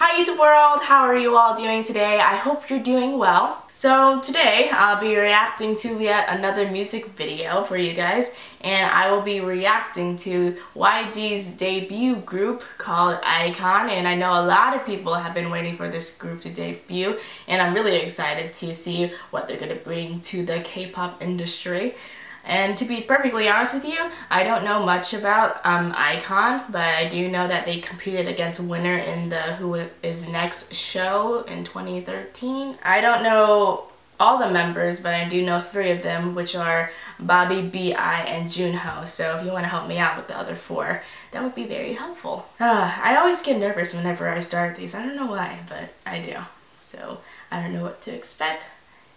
Hi YouTube world, how are you all doing today? I hope you're doing well. So today I'll be reacting to yet another music video for you guys and I will be reacting to YG's debut group called iKON and I know a lot of people have been waiting for this group to debut and I'm really excited to see what they're going to bring to the K-pop industry. And to be perfectly honest with you, I don't know much about um, iKON, but I do know that they competed against Winner in the Who Is Next show in 2013. I don't know all the members, but I do know three of them, which are Bobby, B.I, and Junho. So if you want to help me out with the other four, that would be very helpful. Uh, I always get nervous whenever I start these. I don't know why, but I do. So I don't know what to expect.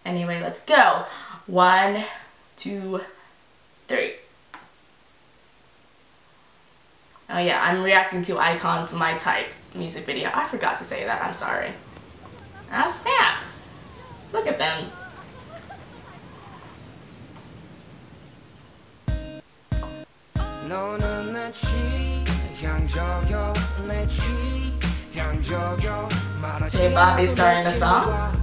Anyway, let's go. One, two, three. Oh yeah, I'm reacting to iKON's My Type music video. I forgot to say that, I'm sorry. Oh snap! Look at them. Hey Bobby starting the song?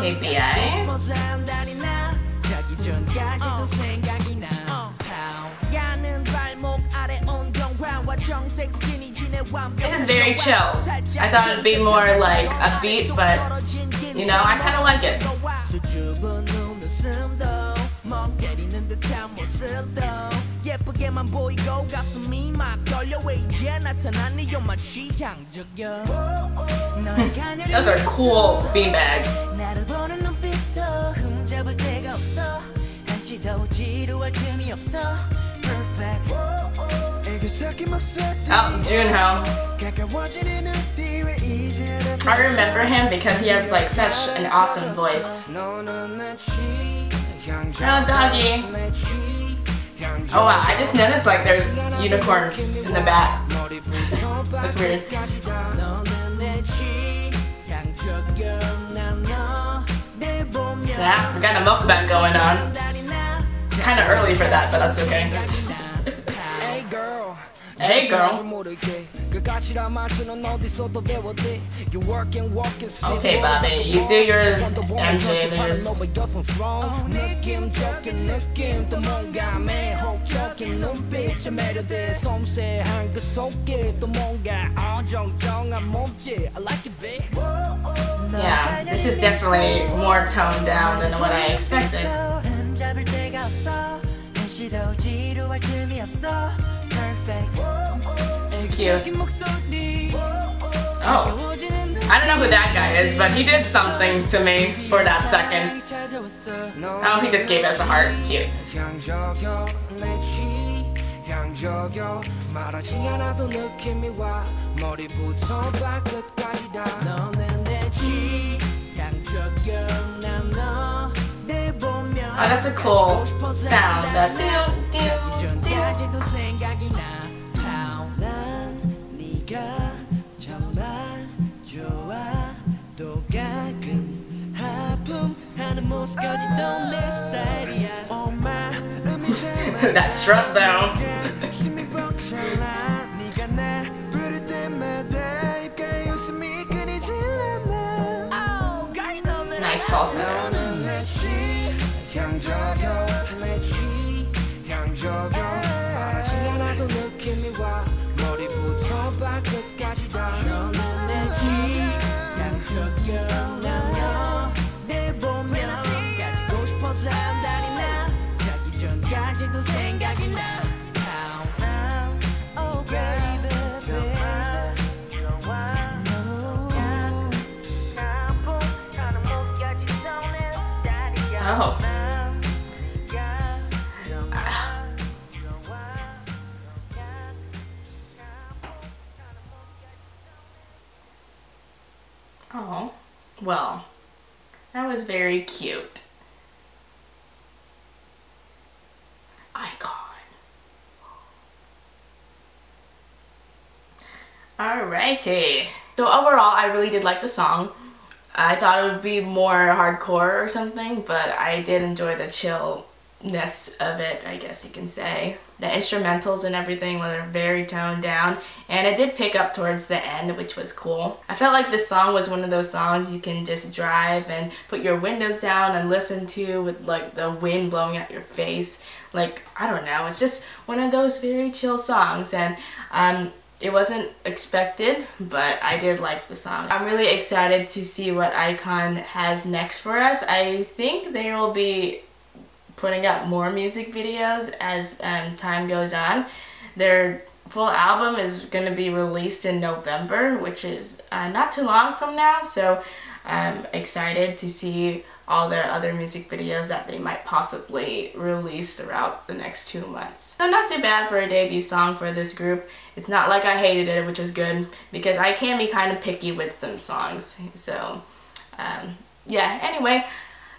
KPI? This is very chill. I thought it'd be more like a beat, but you know, I kind of like it. 예쁘게만 보이고 가슴이 막 떨려 왜 이제 나타났니 You're my 취향저격. Those are cool beanbags 나를 보는 눈빛도 흠잡을 데가 없어. 한시도 지루할 틈이 없어. Perfect. Oh, Junho I remember him because he has like such an awesome voice. Oh, doggy. Oh wow, I just noticed like there's unicorns in the back. That's weird. Snap, we got a mukbang going on. Kinda early for that, but that's okay. Hey girl. Okay, Bobby, you do your Yeah, this is definitely more toned down than what I expected. Cute. Oh. I don't know who that guy is, but he did something to me for that second. Oh, he just gave us a heart. Cute. Oh, that's a cool sound. That do, do, that strut though. See me broke shall I get put it in my day. Can you see me? Gonna let me nice falsetto. Oh. Oh, well, that was very cute. iKON. Alrighty. So overall, I really did like the song. I thought it would be more hardcore or something, but I did enjoy the chill ness of it, I guess you can say. The instrumentals and everything were very toned down and it did pick up towards the end which was cool. I felt like this song was one of those songs you can just drive and put your windows down and listen to with like the wind blowing at your face. Like, I don't know, it's just one of those very chill songs and um, it wasn't expected, but I did like the song. I'm really excited to see what iKON has next for us. I think they will be putting out more music videos as um, time goes on. Their full album is going to be released in November, which is uh, not too long from now, so I'm excited to see all their other music videos that they might possibly release throughout the next two months. So not too bad for a debut song for this group. It's not like I hated it, which is good, because I can be kind of picky with some songs. So, um, yeah, anyway,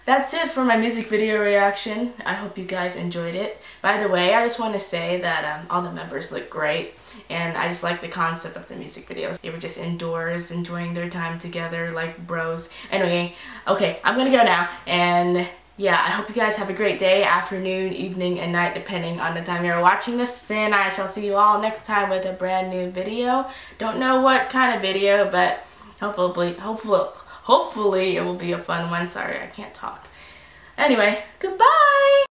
that's it for my music video reaction. I hope you guys enjoyed it. By the way, I just want to say that um, all the members look great and I just like the concept of the music videos. They were just indoors enjoying their time together like bros. Anyway, okay, I'm gonna go now and yeah, I hope you guys have a great day, afternoon, evening, and night, depending on the time you're watching this. And I shall see you all next time with a brand new video. Don't know what kind of video, but hopefully, hopefully, Hopefully it will be a fun one. Sorry, I can't talk. Anyway, goodbye!